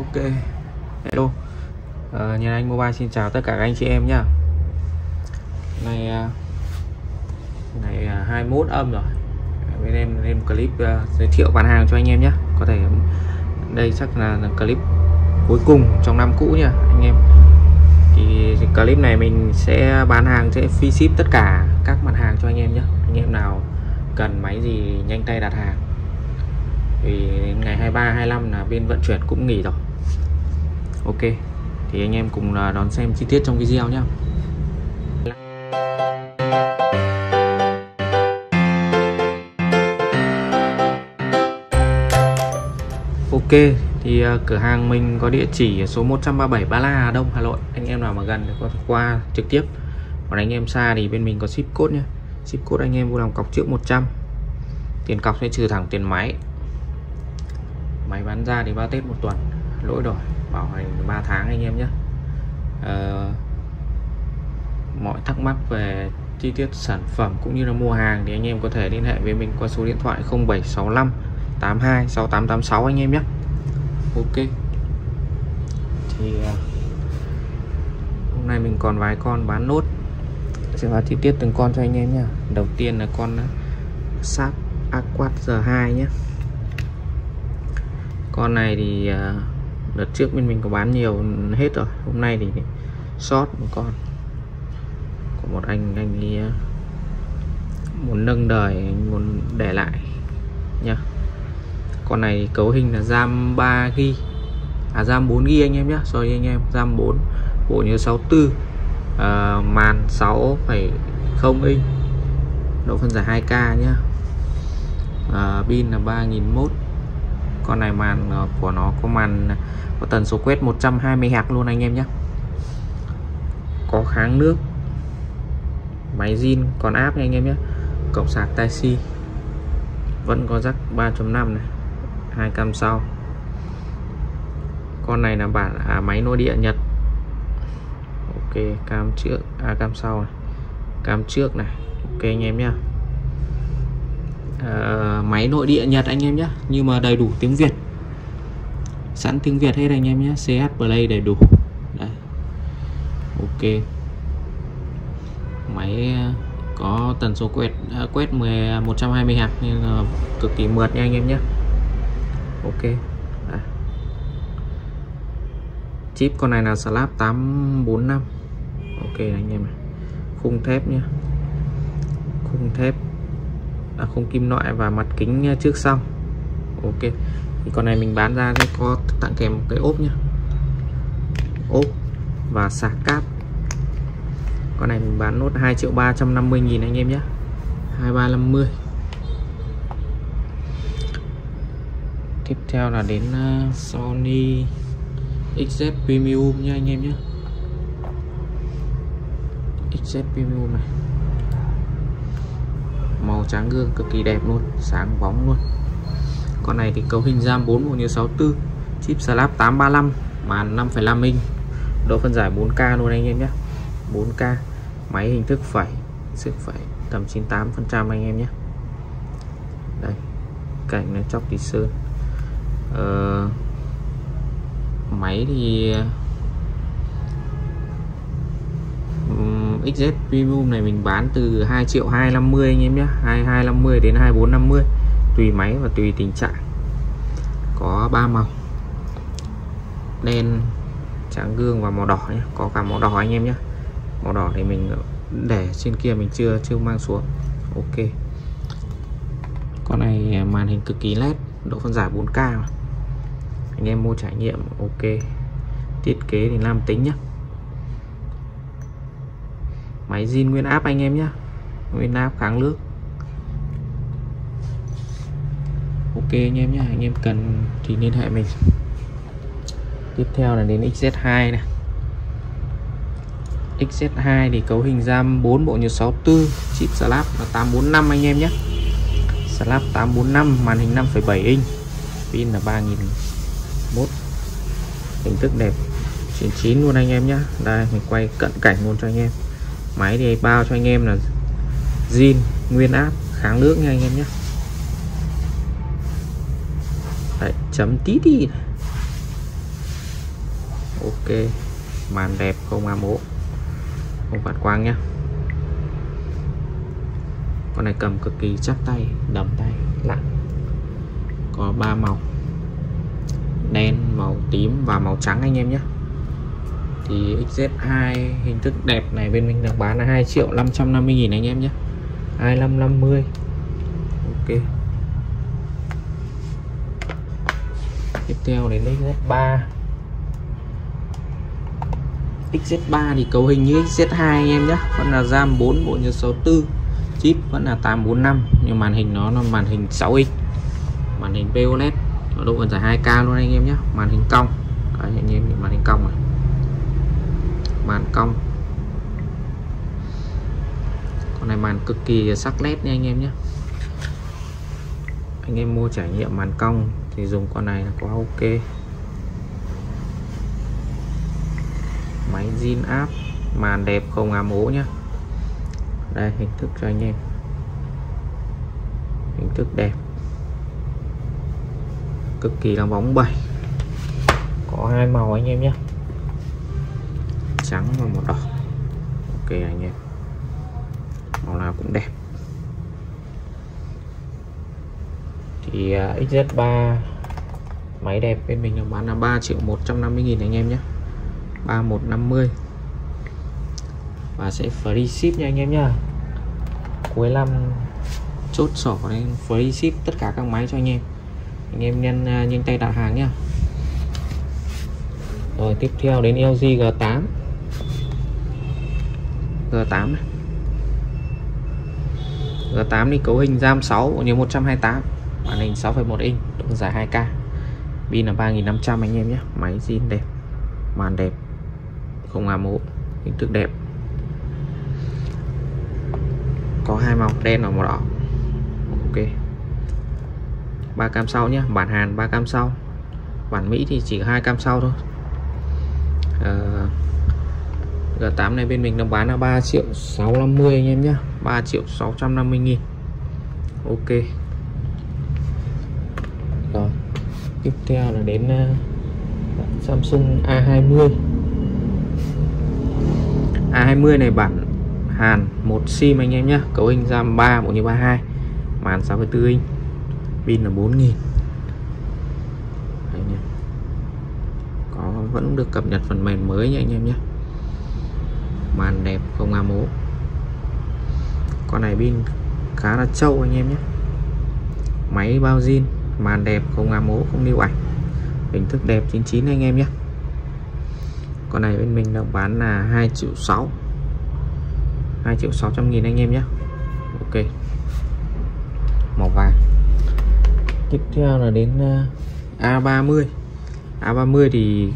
ok. Hello. À, nhà anh mobile xin chào tất cả các anh chị em nhá. Ngày uh, ngày uh, 21 âm rồi. Bên em lên clip uh, giới thiệu bán hàng cho anh em nhé có thể đây chắc là, là clip cuối cùng trong năm cũ nha anh em. Thì clip này mình sẽ bán hàng sẽ free ship tất cả các mặt hàng cho anh em nhé anh em nào cần máy gì nhanh tay đặt hàng. Vì ngày 23 25 là bên vận chuyển cũng nghỉ rồi ok thì anh em cùng đón xem chi tiết trong video nhé Ok thì uh, cửa hàng mình có địa chỉ số 137 Ba La Hà Đông Hà Nội. Anh em nào mà gần thì có thể qua trực tiếp. Còn anh em xa thì bên mình có ship code nhé ship code anh em vui lòng cọc trước 100 tiền cọc sẽ trừ thẳng tiền máy. Máy bán ra thì bao Tết một tuần lỗi đổi bảo hành 3 tháng anh em nhé. Uh, mọi thắc mắc về chi tiết sản phẩm cũng như là mua hàng thì anh em có thể liên hệ với mình qua số điện thoại 0765 82 6886 anh em nhé. Ok. Thì uh, hôm nay mình còn vài con bán nốt. Sẽ vào chi tiết từng con cho anh em nhé. Đầu tiên là con ờ, sáp Aquat g2 nhé. Con này thì uh, đợt trước bên mình có bán nhiều hết rồi. Hôm nay thì sót một con. Của một anh anh ấy ờ, muốn nâng đời anh muốn để lại nhá. Con này cấu hình là RAM 3 g à RAM 4 g anh em nhé sorry anh em RAM 4 bộ nhớ 64 uh, ờ, màn 6,0 inch. Độ phân giải 2K nhá. Uh, pin là 3001 con này màn ờ, của nó có màn có tần số quét 120Hz luôn anh em nhé. Có kháng nước máy zin còn áp nha anh em nhé. Cổng sạc tai C vẫn có rắc 3.5 này hai cam sau. Con này là bản à, máy nội địa Nhật. Ok cam trước à cam sau này. Cam trước này ok anh em nhé. Ờ, máy nội địa Nhật anh em nhé. Nhưng mà đầy đủ tiếng Việt. Sẵn tiếng Việt hết anh em nhé. CS Play đầy đủ. Đấy. ok. Máy ờ, có tần số quét ờ, quét 10 120 Hz nên là cực kỳ mượt nha anh em nhé. Ok. Đấy. chip con này là slab 845 ok, anh em này. Khung thép nhé. Khung thép là khung kim loại và mặt kính à, trước sau. Ok. Thì con này mình bán ra sẽ có tặng kèm một cái ốp nhá, ốp và sạc cáp. Con này mình bán nốt 2 triệu 350 nghìn anh em nhé 2350 tiếp theo là đến à, Sony XZ Premium nha anh em nhé XZ Premium này màu trắng gương cực kỳ đẹp luôn sáng bóng luôn. Con này thì cấu hình RAM 4 bộ nhớ 64 chip slab 835 màn 5,5 inch. Độ phân giải 4K luôn anh em nhé. 4K máy hình thức phẩy sức phẩy tầm 98 phần trăm anh em nhé. Đây cạnh nó chóc tí sơn. Ờ, máy thì XZ Premium này mình bán từ 2 triệu 250 anh em nhé. 2250 đến 2450 tùy máy và tùy tình trạng. Có ba màu. Đen, trắng, gương và màu đỏ nhé. Có cả màu đỏ anh em nhé. Màu đỏ thì mình để trên kia mình chưa chưa mang xuống. Ok. Con này màn hình cực kỳ led, độ phân giải 4K mà. anh em mua trải nghiệm, ok. Thiết kế thì nam tính nhá máy zin nguyên áp anh em nhé nguyên áp kháng nước. Ok anh em nhé anh em cần thì liên hệ mình. Tiếp theo là đến XZ2 này. XZ2 thì cấu hình RAM 4 bộ nhớ 64 chip slab là 845 anh em nhé slab 845 màn hình 5,7 inch pin là 3001 hình thức đẹp. 99 luôn anh em nhé đây mình quay cận cảnh luôn cho anh em máy thì bao cho anh em là zin nguyên áp kháng nước nha anh em nhé. Đấy, chấm tí đi này. ok màn đẹp không am ố không phản quang nhá. Con này cầm cực kỳ chắc tay đầm tay lặng có ba màu. Đen màu tím và màu trắng anh em nhé thì XZ2 hình thức đẹp này bên mình đang bán là 2 triệu 550 nghìn anh em nhé. 2550 ok. Tiếp theo đến XZ3 XZ3 thì cấu hình như XZ2 anh em nhé. Vẫn là RAM 4 bộ nhớ 64 chip vẫn là 845 nhưng màn hình nó là màn hình 6 inch màn hình POLED độ phân giải 2K luôn anh em nhé. Màn hình cong. Đấy, anh em nhìn màn hình cong này màn cong. Con này màn cực kỳ sắc nét nha anh em nhé. Anh em mua trải nghiệm màn cong thì dùng con này là quá ok. Máy zin áp, màn đẹp không ám ố nhá. Đây, hình thức cho anh em. Hình thức đẹp. Cực kỳ là bóng bẩy. Có hai màu anh em nhé trắng và màu đỏ. Ok anh em. Màu nào cũng đẹp. Thì à, uh, XZ3 máy đẹp bên mình bán là 3 triệu 150 nghìn anh em nhé. 3150 và sẽ free ship nha anh em nhá. Cuối năm chốt sổ nên free ship tất cả các máy cho anh em. Anh em nhanh à, nhanh tay đặt hàng nhá. Rồi tiếp theo đến LG G8 G8 này. G8 đi cấu hình RAM 6 bộ nhớ 128 màn hình 6,1 inch độ dài 2K pin là 3500 anh em nhé. Máy zin đẹp màn đẹp không ám mũ hình thức đẹp. Có hai màu đen và màu đỏ. Ok. ba cam sau nhé bản Hàn ba cam sau. Bản Mỹ thì chỉ hai cam sau thôi. À, G8 này bên mình đang bán là 3 triệu 650 anh em nhé 3 triệu 650 nghìn. Ok. Rồi. Tiếp theo là đến uh, Samsung A20 A20 này bản Hàn một sim anh em nhé cấu hình RAM 3 bộ như 32 màn 6,4 inch. Pin là 4000 anh có vẫn được cập nhật phần mềm mới nha anh em nhé màn đẹp không am mố con này pin khá là trâu anh em nhé. Máy bao zin màn đẹp không am mố không lưu ảnh. Hình thức đẹp 99 anh em nhé. Con này bên mình đang bán là 2 triệu 6 2 triệu 600 nghìn anh em nhé. Ok. Màu vàng. Tiếp theo là đến ờ, A30 A30 thì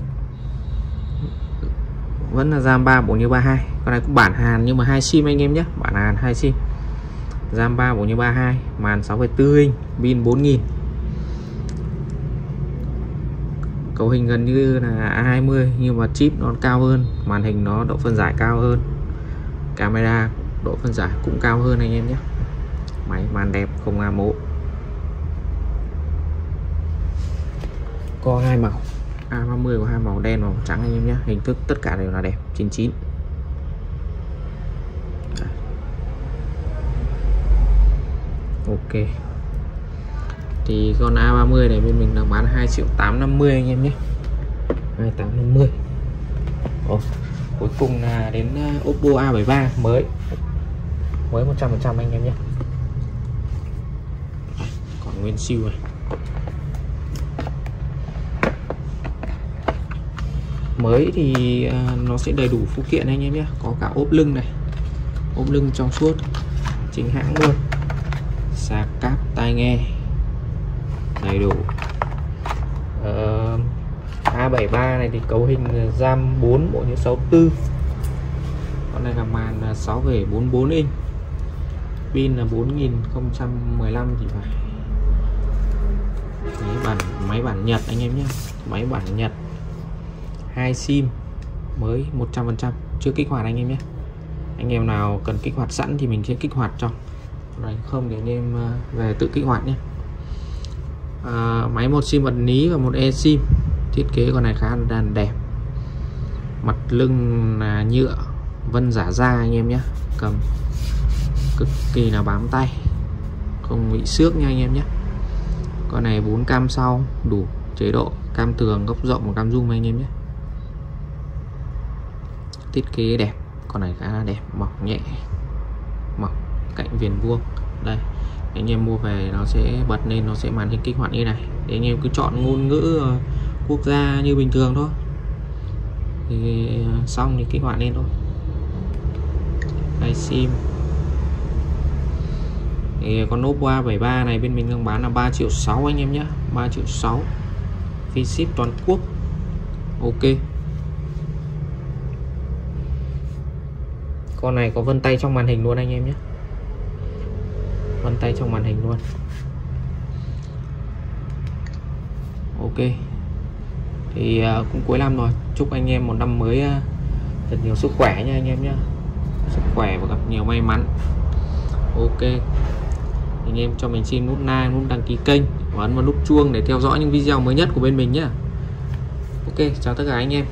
vẫn là RAM 3 bộ như 32 con này cũng bản Hàn nhưng mà hai sim anh em nhé. Bản Hàn hai sim. RAM 3 bộ như 32 màn 6,4 inch pin 4000 cấu hình gần như là A20 nhưng mà chip nó cao hơn màn hình nó độ phân giải cao hơn. Camera độ phân giải cũng cao hơn anh em nhé. Máy màn đẹp không a mố có hai màu. A30 có hai màu đen và màu trắng anh em nhé. Hình thức tất cả đều là đẹp. 99 ok. Thì con A30 này bên mình đang bán 2 triệu 850 anh em nhé. 2850 Ồ, cuối cùng là đến ờ, Oppo A73 mới. Mới 100% anh em nhé. Còn nguyên siêu này. Mới thì à, nó sẽ đầy đủ phụ kiện anh em nhé. Có cả ốp lưng này ốp lưng trong suốt chính hãng luôn. Sạc cáp tai nghe đầy đủ. Ờ, uh, A73 này thì cấu hình RAM 4 bộ nhớ 64 con này là màn à, 6.44 inch. Pin là 4015 thì phải. Máy bản máy bản Nhật anh em nhé. Máy bản Nhật hai sim mới 100% chưa kích hoạt anh em nhé. Anh em nào cần kích hoạt sẵn thì mình sẽ kích hoạt cho. Rồi không để anh em à, về tự kích hoạt nhé. À, máy một sim vật lý và một e sim thiết kế con này khá là đẹp. Mặt lưng là nhựa vân giả da anh em nhé. Cầm cực kỳ là bám tay. Không bị xước nha anh em nhé. Con này 4 cam sau đủ chế độ cam tường góc rộng và cam zoom anh em nhé thiết kế đẹp, con này khá là đẹp mỏng nhẹ mỏng cạnh viền vuông. Đây anh em mua về nó sẽ bật lên, nó sẽ màn hình kích hoạt như này. Để anh em cứ chọn ngôn ngữ ờ, quốc gia như bình thường thôi. Thì ờ, xong thì kích hoạt lên thôi. Đây, sim. Thì ờ, con Oppo A73 này bên mình đang bán là 3 triệu 6 anh em nhé 3 triệu 6 phí ship toàn quốc. Ok. Con này có vân tay trong màn hình luôn anh em nhé. Vân tay trong màn hình luôn. Ok. Thì uh, cũng cuối năm rồi. Chúc anh em một năm mới uh, thật nhiều sức khỏe nha anh em nhé. Sức khỏe và gặp nhiều may mắn. Ok. Anh em cho mình xin nút like nút đăng ký kênh và ấn vào nút chuông để theo dõi những video mới nhất của bên mình nhé. Ok chào tất cả anh em.